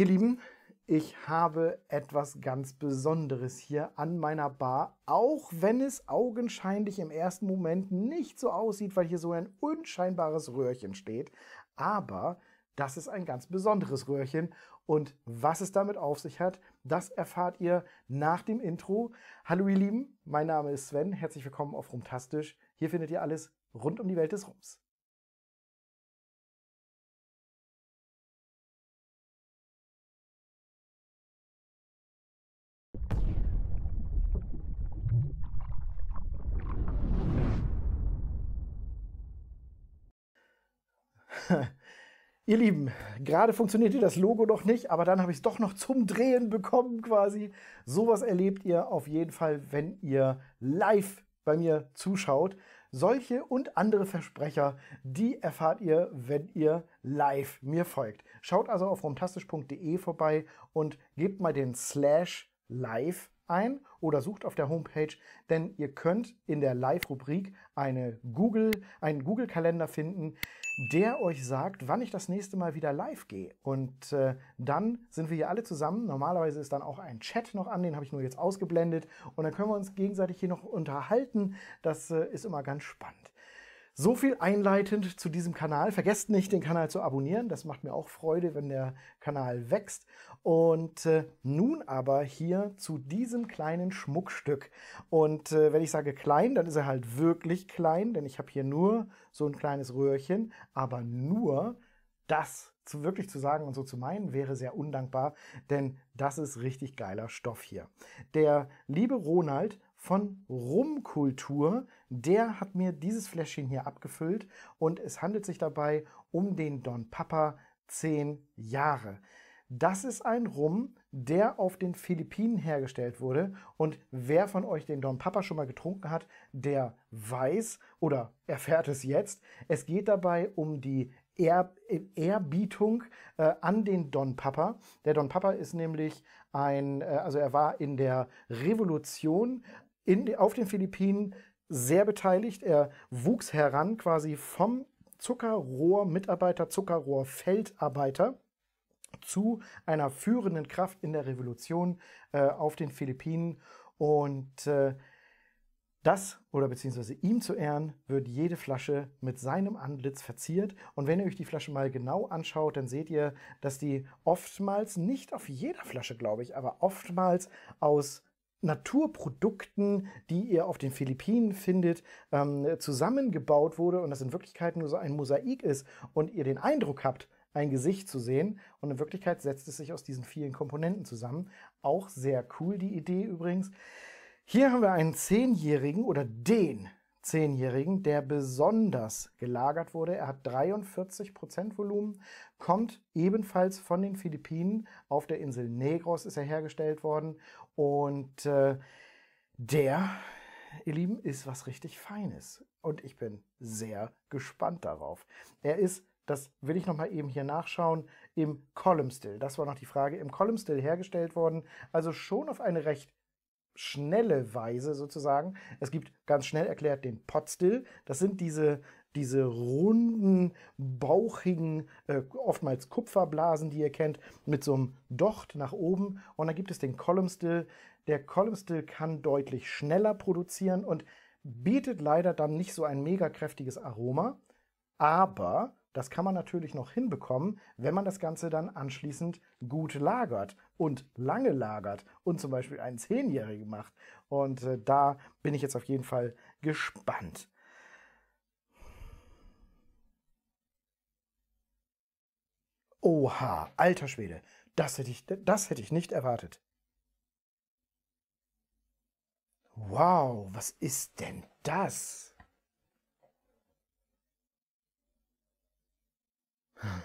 Ihr Lieben, ich habe etwas ganz Besonderes hier an meiner Bar, auch wenn es augenscheinlich im ersten Moment nicht so aussieht, weil hier so ein unscheinbares Röhrchen steht. Aber das ist ein ganz besonderes Röhrchen und was es damit auf sich hat, das erfahrt ihr nach dem Intro. Hallo ihr Lieben, mein Name ist Sven, herzlich willkommen auf Rumtastisch. Hier findet ihr alles rund um die Welt des Rums. Ihr Lieben, gerade funktionierte das Logo noch nicht, aber dann habe ich es doch noch zum Drehen bekommen quasi. Sowas erlebt ihr auf jeden Fall, wenn ihr live bei mir zuschaut. Solche und andere Versprecher, die erfahrt ihr, wenn ihr live mir folgt. Schaut also auf romtastisch.de vorbei und gebt mal den Slash live ein oder sucht auf der Homepage, denn ihr könnt in der Live-Rubrik eine Google, einen Google-Kalender finden, der euch sagt, wann ich das nächste Mal wieder live gehe. Und äh, dann sind wir hier alle zusammen. Normalerweise ist dann auch ein Chat noch an, den habe ich nur jetzt ausgeblendet. Und dann können wir uns gegenseitig hier noch unterhalten. Das äh, ist immer ganz spannend. So viel einleitend zu diesem Kanal. Vergesst nicht, den Kanal zu abonnieren. Das macht mir auch Freude, wenn der Kanal wächst. Und äh, nun aber hier zu diesem kleinen Schmuckstück. Und äh, wenn ich sage klein, dann ist er halt wirklich klein, denn ich habe hier nur so ein kleines Röhrchen, aber nur das zu wirklich zu sagen und so zu meinen, wäre sehr undankbar, denn das ist richtig geiler Stoff hier. Der liebe Ronald von Rumkultur, der hat mir dieses Fläschchen hier abgefüllt und es handelt sich dabei um den Don Papa 10 Jahre. Das ist ein Rum, der auf den Philippinen hergestellt wurde. Und wer von euch den Don Papa schon mal getrunken hat, der weiß oder erfährt es jetzt. Es geht dabei um die Ehr Ehrbietung äh, an den Don Papa. Der Don Papa ist nämlich ein, äh, also er war in der Revolution in, auf den Philippinen sehr beteiligt. Er wuchs heran quasi vom Zuckerrohrmitarbeiter, Zuckerrohrfeldarbeiter zu einer führenden Kraft in der Revolution äh, auf den Philippinen. Und äh, das oder beziehungsweise ihm zu Ehren wird jede Flasche mit seinem Antlitz verziert. Und wenn ihr euch die Flasche mal genau anschaut, dann seht ihr, dass die oftmals, nicht auf jeder Flasche glaube ich, aber oftmals aus Naturprodukten, die ihr auf den Philippinen findet, ähm, zusammengebaut wurde und das in Wirklichkeit nur so ein Mosaik ist und ihr den Eindruck habt, ein Gesicht zu sehen. Und in Wirklichkeit setzt es sich aus diesen vielen Komponenten zusammen. Auch sehr cool die Idee übrigens. Hier haben wir einen Zehnjährigen oder den Zehnjährigen, der besonders gelagert wurde. Er hat 43% Volumen, kommt ebenfalls von den Philippinen. Auf der Insel Negros ist er hergestellt worden. Und äh, der, ihr Lieben, ist was richtig Feines. Und ich bin sehr gespannt darauf. Er ist das will ich nochmal eben hier nachschauen, im Column Still. Das war noch die Frage, im Column Still hergestellt worden. Also schon auf eine recht schnelle Weise sozusagen. Es gibt ganz schnell erklärt den Potstill. Das sind diese, diese runden, bauchigen, äh, oftmals Kupferblasen, die ihr kennt, mit so einem Docht nach oben. Und dann gibt es den Column Still. Der Column Still kann deutlich schneller produzieren und bietet leider dann nicht so ein mega kräftiges Aroma. Aber das kann man natürlich noch hinbekommen, wenn man das Ganze dann anschließend gut lagert und lange lagert und zum Beispiel einen Zehnjährigen macht. Und äh, da bin ich jetzt auf jeden Fall gespannt. Oha, alter Schwede, das hätte ich, das hätte ich nicht erwartet. Wow, was ist denn das?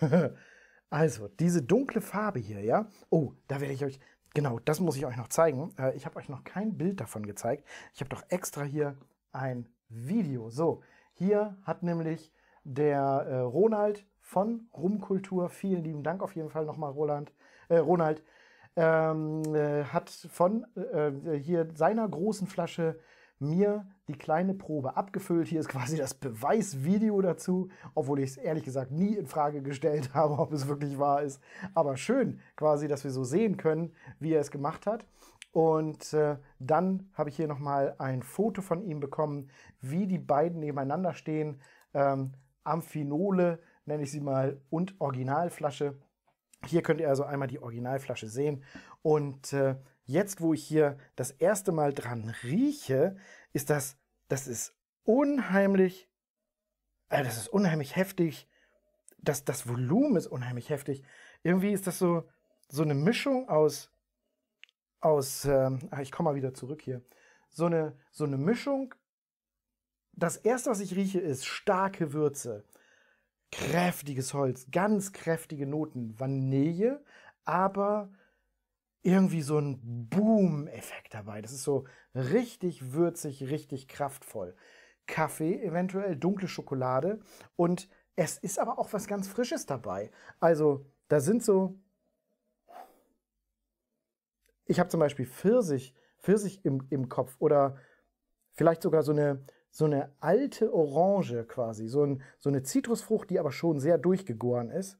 also, diese dunkle Farbe hier, ja. Oh, da werde ich euch, genau, das muss ich euch noch zeigen. Äh, ich habe euch noch kein Bild davon gezeigt. Ich habe doch extra hier ein Video. So, hier hat nämlich der äh, Ronald von Rumkultur, vielen lieben Dank auf jeden Fall nochmal, Roland, äh, Ronald, ähm, äh, hat von äh, hier seiner großen Flasche mir die kleine Probe abgefüllt. Hier ist quasi das Beweisvideo dazu, obwohl ich es ehrlich gesagt nie in Frage gestellt habe, ob es wirklich wahr ist. Aber schön quasi, dass wir so sehen können, wie er es gemacht hat. Und äh, dann habe ich hier nochmal ein Foto von ihm bekommen, wie die beiden nebeneinander stehen. Ähm, Amphinole nenne ich sie mal und Originalflasche. Hier könnt ihr also einmal die Originalflasche sehen. Und äh, jetzt, wo ich hier das erste Mal dran rieche, ist das, das ist unheimlich, äh, das ist unheimlich heftig. Das, das Volumen ist unheimlich heftig. Irgendwie ist das so, so eine Mischung aus, aus, ähm, ich komme mal wieder zurück hier, so eine, so eine Mischung. Das erste, was ich rieche, ist starke Würze kräftiges Holz, ganz kräftige Noten, Vanille, aber irgendwie so ein Boom-Effekt dabei. Das ist so richtig würzig, richtig kraftvoll. Kaffee, eventuell dunkle Schokolade und es ist aber auch was ganz Frisches dabei. Also da sind so, ich habe zum Beispiel Pfirsich, Pfirsich im, im Kopf oder vielleicht sogar so eine, so eine alte Orange quasi, so, ein, so eine Zitrusfrucht, die aber schon sehr durchgegoren ist.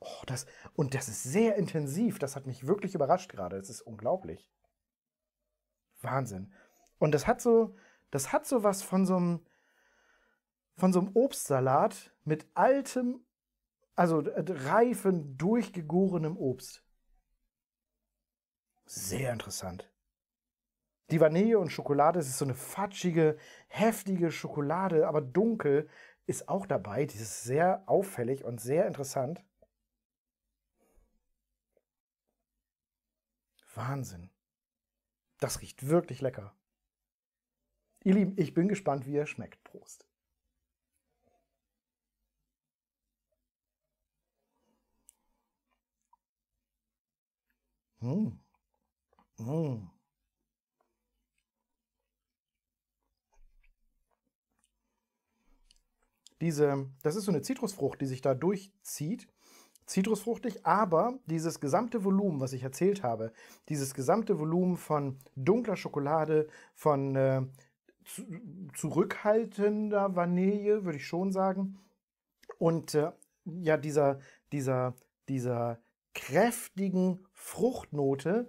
Oh, das, und das ist sehr intensiv. Das hat mich wirklich überrascht gerade. Das ist unglaublich. Wahnsinn. Und das hat so, das hat so was von so einem, von so einem Obstsalat mit altem, also äh, reifen, durchgegorenem Obst. Sehr interessant. Die Vanille und Schokolade, es ist so eine fatschige, heftige Schokolade, aber dunkel, ist auch dabei. Die ist sehr auffällig und sehr interessant. Wahnsinn. Das riecht wirklich lecker. Ihr Lieben, ich bin gespannt, wie er schmeckt. Prost. Mmh. Mmh. diese, das ist so eine Zitrusfrucht, die sich da durchzieht. Zitrusfruchtig, aber dieses gesamte Volumen, was ich erzählt habe, dieses gesamte Volumen von dunkler Schokolade, von äh, zu, zurückhaltender Vanille, würde ich schon sagen. Und äh, ja, dieser, dieser, dieser kräftigen Fruchtnote,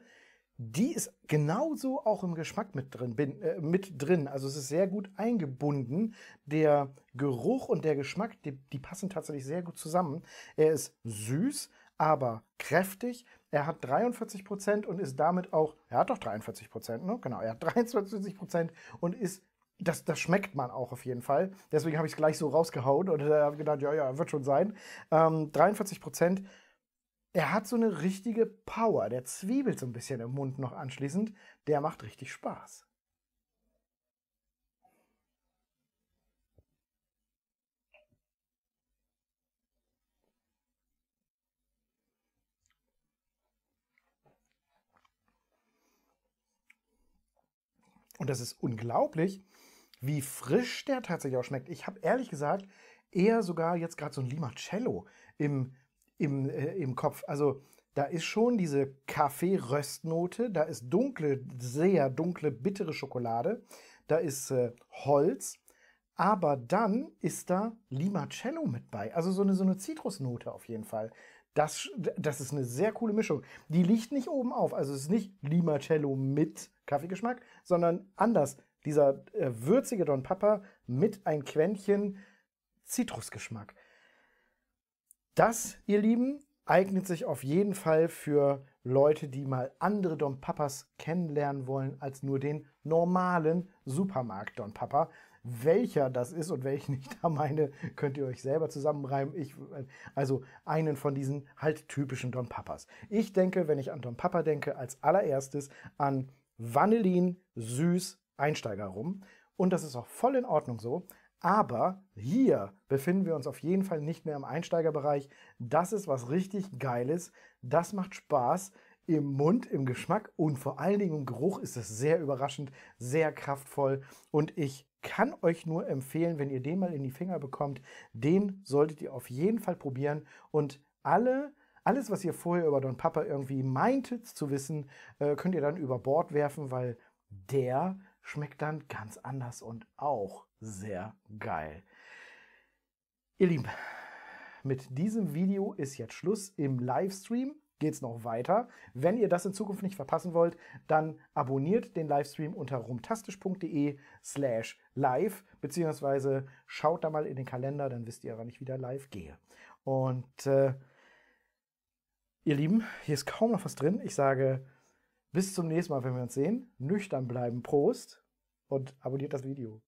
die ist genauso auch im Geschmack mit drin, bin, äh, mit drin. Also es ist sehr gut eingebunden. Der Geruch und der Geschmack, die, die passen tatsächlich sehr gut zusammen. Er ist süß, aber kräftig. Er hat 43 Prozent und ist damit auch, er hat doch 43 Prozent, ne? Genau, er hat 23 Prozent und ist das, das schmeckt man auch auf jeden Fall. Deswegen habe ich es gleich so rausgehauen und äh, habe gedacht, ja, ja, wird schon sein. Ähm, 43 Prozent er hat so eine richtige Power. Der zwiebelt so ein bisschen im Mund noch anschließend. Der macht richtig Spaß. Und das ist unglaublich, wie frisch der tatsächlich auch schmeckt. Ich habe ehrlich gesagt eher sogar jetzt gerade so ein Limoncello im im, äh, im Kopf. Also da ist schon diese Kaffee-Röstnote, da ist dunkle, sehr dunkle, bittere Schokolade, da ist äh, Holz, aber dann ist da Limoncello mit bei. Also so eine, so eine Zitrusnote auf jeden Fall. Das, das ist eine sehr coole Mischung. Die liegt nicht oben auf. Also es ist nicht Limoncello mit Kaffeegeschmack, sondern anders. Dieser äh, würzige Don Papa mit ein Quäntchen Zitrusgeschmack. Das, ihr Lieben, eignet sich auf jeden Fall für Leute, die mal andere Don Papas kennenlernen wollen als nur den normalen Supermarkt Don Papa. Welcher das ist und welchen ich da meine, könnt ihr euch selber zusammenreimen. Ich, also einen von diesen halt typischen Don Papas. Ich denke, wenn ich an Don Papa denke, als allererstes an Vanillin, süß, Einsteiger rum. Und das ist auch voll in Ordnung so. Aber hier befinden wir uns auf jeden Fall nicht mehr im Einsteigerbereich. Das ist was richtig Geiles. Das macht Spaß im Mund, im Geschmack und vor allen Dingen im Geruch ist es sehr überraschend, sehr kraftvoll. Und ich kann euch nur empfehlen, wenn ihr den mal in die Finger bekommt, den solltet ihr auf jeden Fall probieren. Und alle alles, was ihr vorher über Don Papa irgendwie meintet zu wissen, äh, könnt ihr dann über Bord werfen, weil der schmeckt dann ganz anders und auch sehr geil. Ihr Lieben, mit diesem Video ist jetzt Schluss im Livestream geht es noch weiter. Wenn ihr das in Zukunft nicht verpassen wollt, dann abonniert den Livestream unter rumtastisch.de slash live, beziehungsweise schaut da mal in den Kalender, dann wisst ihr, wann ich wieder live gehe. Und äh, ihr Lieben, hier ist kaum noch was drin. Ich sage bis zum nächsten Mal, wenn wir uns sehen. Nüchtern bleiben, Prost und abonniert das Video.